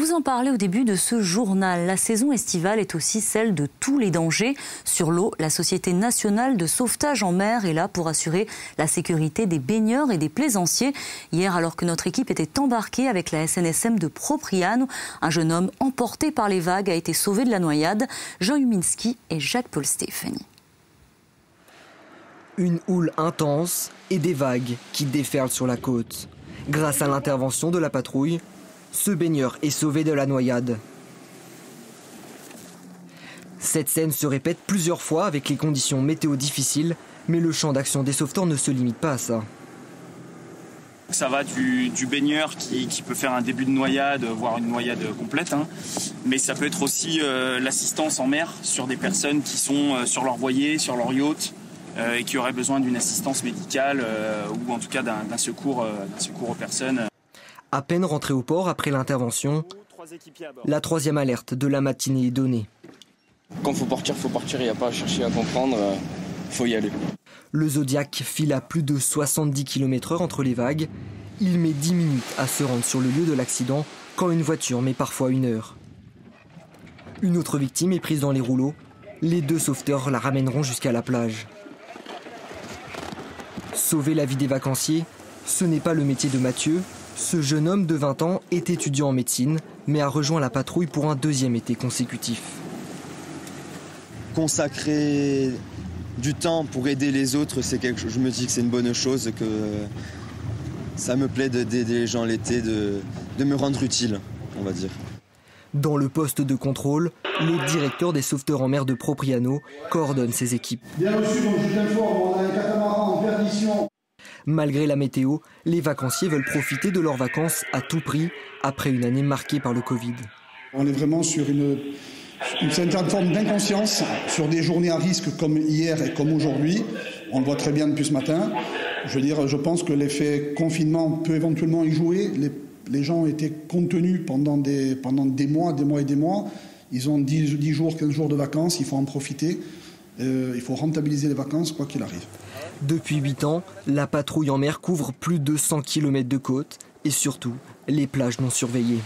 Vous en parlais au début de ce journal. La saison estivale est aussi celle de tous les dangers. Sur l'eau, la Société nationale de sauvetage en mer est là pour assurer la sécurité des baigneurs et des plaisanciers. Hier, alors que notre équipe était embarquée avec la SNSM de Propriano, un jeune homme emporté par les vagues a été sauvé de la noyade. Jean Huminski et Jacques-Paul Stéphanie. Une houle intense et des vagues qui déferlent sur la côte. Grâce à l'intervention de la patrouille, ce baigneur est sauvé de la noyade. Cette scène se répète plusieurs fois avec les conditions météo difficiles, mais le champ d'action des sauveteurs ne se limite pas à ça. Ça va du, baigneur qui, peut faire un début de noyade, voire une noyade complète, hein. mais ça peut être aussi euh, l'assistance en mer sur des personnes qui sont euh, sur leur voilier, sur leur yacht, euh, et qui auraient besoin d'une assistance médicale ou en tout cas d'un secours, secours aux personnes. À peine rentré au port après l'intervention, la troisième alerte de la matinée est donnée. Quand faut partir, faut partir, il n'y a pas à chercher à comprendre, il euh, faut y aller. Le Zodiac file à plus de 70 km/h entre les vagues. Il met 10 minutes à se rendre sur le lieu de l'accident, quand une voiture met parfois une heure. Une autre victime est prise dans les rouleaux. Les deux sauveteurs la ramèneront jusqu'à la plage. Sauver la vie des vacanciers, ce n'est pas le métier de Mathieu, ce jeune homme de 20 ans est étudiant en médecine, mais a rejoint la patrouille pour un deuxième été consécutif. Consacrer du temps pour aider les autres, c'est quelque chose, je me dis que c'est une bonne chose, que ça me plaît d'aider les gens l'été, de, de me rendre utile, on va dire. Dans le poste de contrôle, le directeur des sauveteurs en mer de Propriano coordonne ses équipes. Bien reçu, donc je t'informe, on a un catamaran en perdition Malgré la météo, les vacanciers veulent profiter de leurs vacances à tout prix après une année marquée par le Covid. On est vraiment sur une, certaine forme d'inconscience sur des journées à risque comme hier et comme aujourd'hui. On le voit très bien depuis ce matin. Je pense que l'effet confinement peut éventuellement y jouer. Les, gens ont été contenus pendant des, mois, des mois et des mois. Ils ont 10, 10 jours, 15 jours de vacances, il faut en profiter. Euh, il faut rentabiliser les vacances, quoi qu'il arrive. Depuis 8 ans, la patrouille en mer couvre plus de 100 km de côte et surtout les plages non surveillées.